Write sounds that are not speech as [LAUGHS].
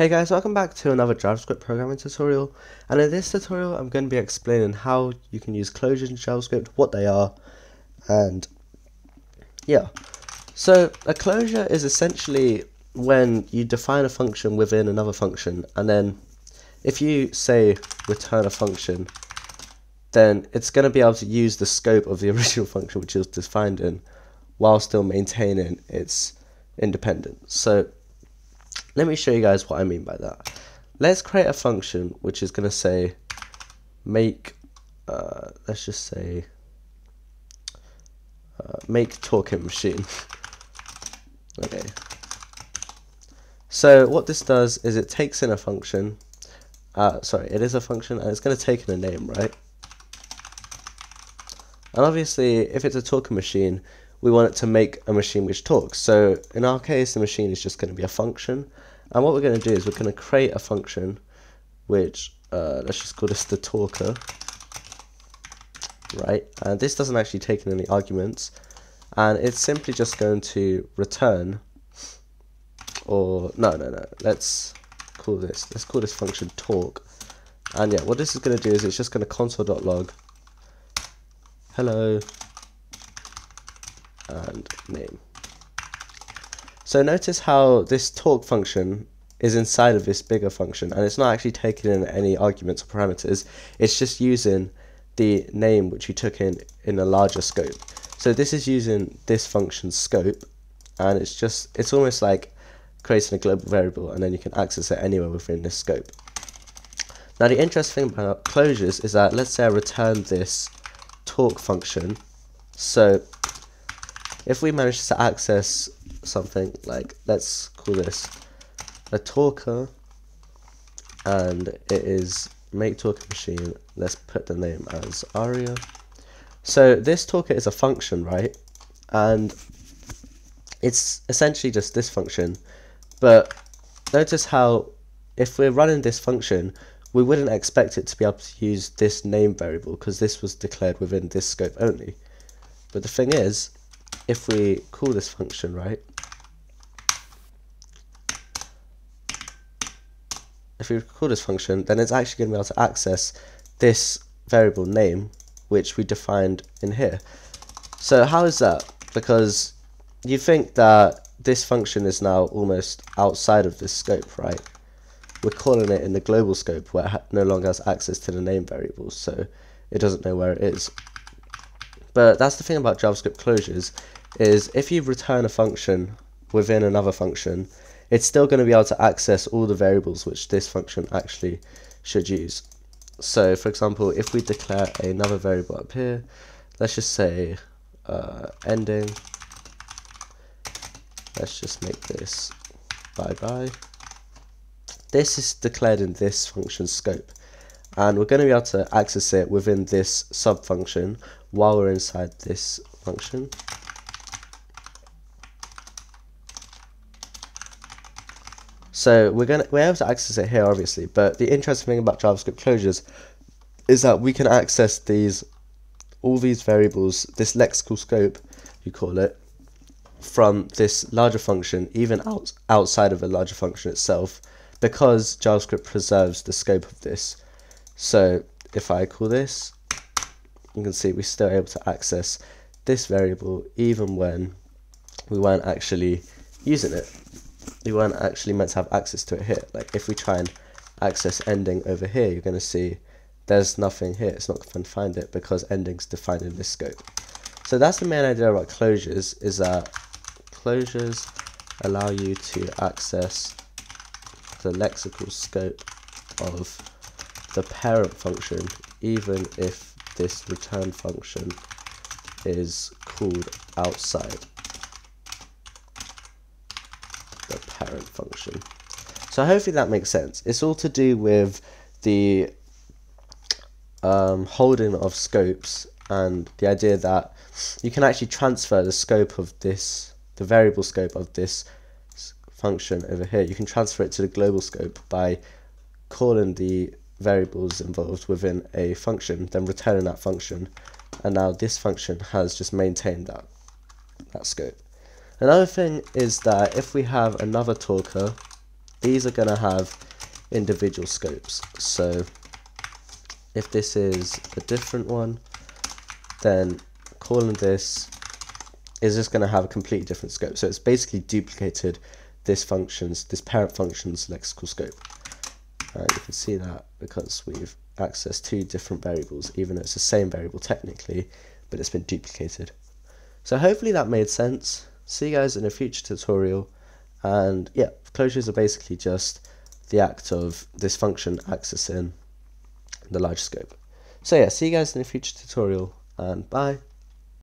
Hey guys, welcome back to another JavaScript programming tutorial and in this tutorial I'm going to be explaining how you can use closures in JavaScript, what they are and yeah. So a closure is essentially when you define a function within another function and then if you say return a function then it's going to be able to use the scope of the [LAUGHS] original function which is defined in while still maintaining its independence. So let me show you guys what I mean by that. Let's create a function which is going to say make, uh, let's just say, uh, make talking machine. [LAUGHS] okay. So what this does is it takes in a function, uh, sorry, it is a function and it's going to take in a name, right? And obviously, if it's a talking machine, we want it to make a machine which talks. So in our case, the machine is just going to be a function. And what we're going to do is we're going to create a function which, uh, let's just call this the talker. Right, and this doesn't actually take in any arguments. And it's simply just going to return, or no, no, no, let's call this, let's call this function talk. And yeah, what this is going to do is it's just going to console.log hello and name. So notice how this talk function is inside of this bigger function and it's not actually taking in any arguments or parameters. It's just using the name which you took in in a larger scope. So this is using this function's scope and it's just it's almost like creating a global variable and then you can access it anywhere within this scope. Now the interesting thing about closures is that let's say I return this talk function. So if we manage to access something like let's call this a talker and it is make talker machine let's put the name as aria. So this talker is a function right? And it's essentially just this function. But notice how if we're running this function we wouldn't expect it to be able to use this name variable because this was declared within this scope only. But the thing is if we call this function, right, if we call this function, then it's actually going to be able to access this variable name, which we defined in here. So how is that? Because you think that this function is now almost outside of this scope, right? We're calling it in the global scope where it no longer has access to the name variables, so it doesn't know where it is. But that's the thing about JavaScript closures, is if you return a function within another function, it's still going to be able to access all the variables which this function actually should use. So for example, if we declare another variable up here, let's just say uh, ending, let's just make this bye bye. This is declared in this function scope and we're going to be able to access it within this sub function while we're inside this function. So we're gonna we're able to access it here obviously, but the interesting thing about JavaScript closures is that we can access these all these variables, this lexical scope you call it, from this larger function, even out outside of the larger function itself, because JavaScript preserves the scope of this. So if I call this, you can see we're still able to access this variable even when we weren't actually using it we weren't actually meant to have access to it here. Like if we try and access ending over here, you're going to see there's nothing here. It's not going to find it because ending's defined in this scope. So that's the main idea about closures is that closures allow you to access the lexical scope of the parent function even if this return function is called outside parent function. So hopefully that makes sense. It's all to do with the um, holding of scopes and the idea that you can actually transfer the scope of this, the variable scope of this function over here. You can transfer it to the global scope by calling the variables involved within a function, then returning that function, and now this function has just maintained that, that scope. Another thing is that if we have another talker these are going to have individual scopes. So if this is a different one, then calling this is just going to have a completely different scope. So it's basically duplicated this function's, this parent function's lexical scope. And you can see that because we've accessed two different variables, even though it's the same variable technically, but it's been duplicated. So hopefully that made sense. See you guys in a future tutorial. And yeah, closures are basically just the act of this function accessing the large scope. So yeah, see you guys in a future tutorial and bye.